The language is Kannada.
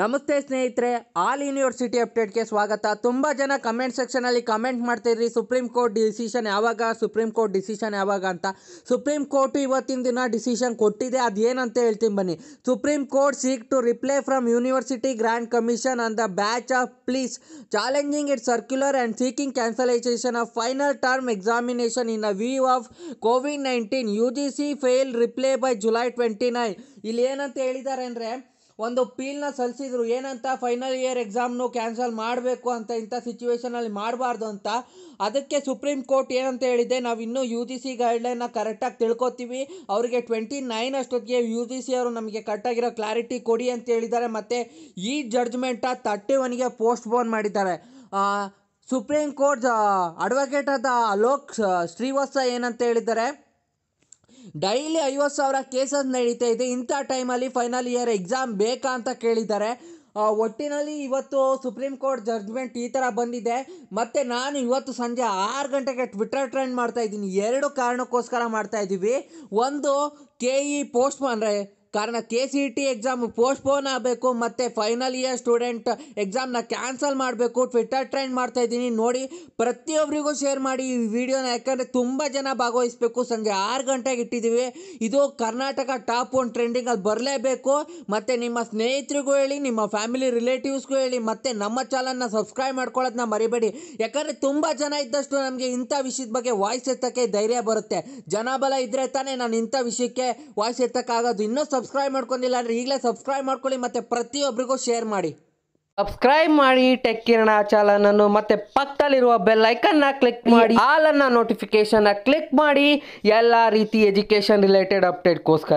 ನಮಸ್ತೆ ಸ್ನೇಹಿತರೆ, ಆಲ್ ಯೂನಿವರ್ಸಿಟಿ ಅಪ್ಡೇಟ್ಗೆ ಸ್ವಾಗತ. ತುಂಬ ಜನ ಕಮೆಂಟ್ ಸೆಕ್ಷನಲ್ಲಿ ಕಮೆಂಟ್ ಮಾಡ್ತಿದ್ರಿ, ಸುಪ್ರೀಂ ಕೋರ್ಟ್ ಡಿಸಿಷನ್ ಯಾವಾಗ, ಸುಪ್ರೀಂ ಕೋರ್ಟ್ ಡಿಸಿಷನ್ ಯಾವಾಗ ಅಂತ. ಸುಪ್ರೀಂ ಕೋರ್ಟ್ ಇವತ್ತಿನ ದಿನ ಡಿಸಿಷನ್ ಕೊಟ್ಟಿದೆ, ಅದೇನಂತ ಹೇಳ್ತೀನಿ ಬನ್ನಿ. Supreme court seek to reply from university grand commission on the batch of pleas challenging it circular and seeking cancelisation of final term examination in a view of Covid nineteen, U G C file reply by July twenty nine. ಇಲ್ಲಿ ಏನಂತ ಹೇಳಿದ್ದಾರೆ ಅಂದರೆ ಒಂದು ಪೀಲ್ನ ಸಲ್ಲಿಸಿದ್ರು ಏನಂತ ಫೈನಲ್ ಇಯರ್ ಎಕ್ಸಾಮ್ನು ಕ್ಯಾನ್ಸಲ್ ಮಾಡಬೇಕು ಅಂತ ಇಂಥ ಸಿಚುವೇಶನಲ್ಲಿ ಮಾಡಬಾರ್ದು ಅಂತ ಅದಕ್ಕೆ ಸುಪ್ರೀಂ ಕೋರ್ಟ್ ಏನಂತ ಹೇಳಿದೆ ನಾವು ಇನ್ನೂ ಯು ಜಿ ಸಿ ಗೈಡ್ಲೈನ್ನ ಕರೆಕ್ಟಾಗಿ ತಿಳ್ಕೊತೀವಿ. ಅವರಿಗೆ ಟ್ವೆಂಟಿ ನೈನ್ ಅಷ್ಟೊತ್ತಿಗೆ ಯು ಜಿ ಸಿ ಅವರು ನಮಗೆ ಕರೆಕ್ಟಾಗಿರೋ ಕ್ಲಾರಿಟಿ ಕೊಡಿ ಅಂತ ಹೇಳಿದ್ದಾರೆ. ಮತ್ತು ಈ ಜಡ್ಜ್ಮೆಂಟ ತರ್ಟಿ ಒನ್ಗೆ ಪೋಸ್ಟ್ಪೋನ್ ಮಾಡಿದ್ದಾರೆ. ಆ, ಸುಪ್ರೀಂ ಕೋರ್ಟ್ ಅಡ್ವೊಕೇಟ್ ಆದ ಅಲೋಕ್ ಶ್ರೀವಾತ್ಸ ಏನಂತ ಹೇಳಿದ್ದಾರೆ? ಡೈಲಿ ಐವತ್ತು ಸಾವಿರ ಕೇಸಸ್ ನಡೀತಾ ಇದೆ. ಇಂಥ ಟೈಮಲ್ಲಿ ಫೈನಲ್ ಇಯರ್ ಎಕ್ಸಾಮ್ ಬೇಕಾ ಅಂತ ಕೇಳಿದ್ದಾರೆ. ಒಟ್ಟಿನಲ್ಲಿ ಇವತ್ತು ಸುಪ್ರೀಂ ಕೋರ್ಟ್ ಜಡ್ಜ್ಮೆಂಟ್ ಈ ಥರ ಬಂದಿದೆ. ಮತ್ತು ನಾನು ಇವತ್ತು ಸಂಜೆ ಆರು ಗಂಟೆಗೆ ಟ್ವಿಟರ್ ಟ್ರೆಂಡ್ ಮಾಡ್ತಾ ಇದ್ದೀನಿ. ಎರಡು ಕಾರಣಕ್ಕೋಸ್ಕರ ಮಾಡ್ತಾ ಇದ್ದೀವಿ ಒಂದು ಕೆ ಇ ಪೋಸ್ಟ್ ಅಂದರೆ ಕಾರಣ K C T exam postpone ಆಗಬೇಕು, ಮತ್ತು ಫೈನಲ್ ಇಯರ್ ಸ್ಟೂಡೆಂಟ್ ಎಕ್ಸಾಮ್ನ ಕ್ಯಾನ್ಸಲ್ ಮಾಡಬೇಕು ಟ್ವಿಟರ್ ಟ್ರೆಂಡ್ ಮಾಡ್ತಾ ಇದ್ದೀನಿ. ನೋಡಿ ಪ್ರತಿಯೊಬ್ಬರಿಗೂ ಶೇರ್ ಮಾಡಿ ಈ ವಿಡಿಯೋನ ಯಾಕಂದರೆ ತುಂಬ ಜನ ಭಾಗವಹಿಸಬೇಕು. ಸಂಜೆ ಆರು ಗಂಟೆಗೆ ಇಟ್ಟಿದ್ದೀವಿ. ಇದು ಕರ್ನಾಟಕ ಟಾಪ್ ಒನ್ ಟ್ರೆಂಡಿಂಗಲ್ಲಿ ಬರಲೇಬೇಕು. ಮತ್ತು ನಿಮ್ಮ ಸ್ನೇಹಿತರಿಗೂ ಹೇಳಿ, ನಿಮ್ಮ ಫ್ಯಾಮಿಲಿ ರಿಲೇಟಿವ್ಸ್ಗೂ ಹೇಳಿ, ಮತ್ತು ನಮ್ಮ ಚಾನಲ್ನ ಸಬ್ಸ್ಕ್ರೈಬ್ ಮಾಡ್ಕೊಳ್ಳೋದನ್ನ ಮರಿಬೇಡಿ. ಯಾಕಂದರೆ ತುಂಬ ಜನ ಇದ್ದಷ್ಟು ನಮಗೆ ಇಂಥ ವಿಷಯದ ಬಗ್ಗೆ ವಾಯ್ಸ್ ಎತ್ತಕ್ಕೆ ಧೈರ್ಯ ಬರುತ್ತೆ. ಜನಬಲ ಇದ್ದರೆ ತಾನೇ ನಾನು ಇಂಥ ವಿಷಯಕ್ಕೆ ವಾಯ್ಸ್ ಎತ್ತಕ್ಕಾಗೋದು. ಇನ್ನೂ ಸಬ್ಸ್ಕ್ರೈಬ್ ಮಾಡ್ಕೊಂಡಿಲ್ಲ ಅಂದ್ರೆ ಈಗಲೇ ಸಬ್ಸ್ಕ್ರೈಬ್ ಮಾಡ್ಕೊಳ್ಳಿ, ಮತ್ತೆ ಪ್ರತಿಯೊಬ್ಬರಿಗೂ ಶೇರ್ ಮಾಡಿ. ಸಬ್ಸ್ಕ್ರೈಬ್ ಮಾಡಿ ಟೆಕ್ ಕಿರಣ ಚಾನಲ್ ಅನ್ನು, ಮತ್ತೆ ಪಕ್ಕದಲ್ಲಿರುವ ಬೆಲ್ ಐಕನ್ನ ಕ್ಲಿಕ್ ಮಾಡಿ ಆಲ್ ಅನ್ನ ನೋಟಿಫಿಕೇಶನ್ ಕ್ಲಿಕ್ ಮಾಡಿ, ಎಲ್ಲ ರೀತಿ ಎಜುಕೇಶನ್ ರಿಲೇಟೆಡ್ ಅಪ್ಡೇಟ್ಗೋಸ್ಕರ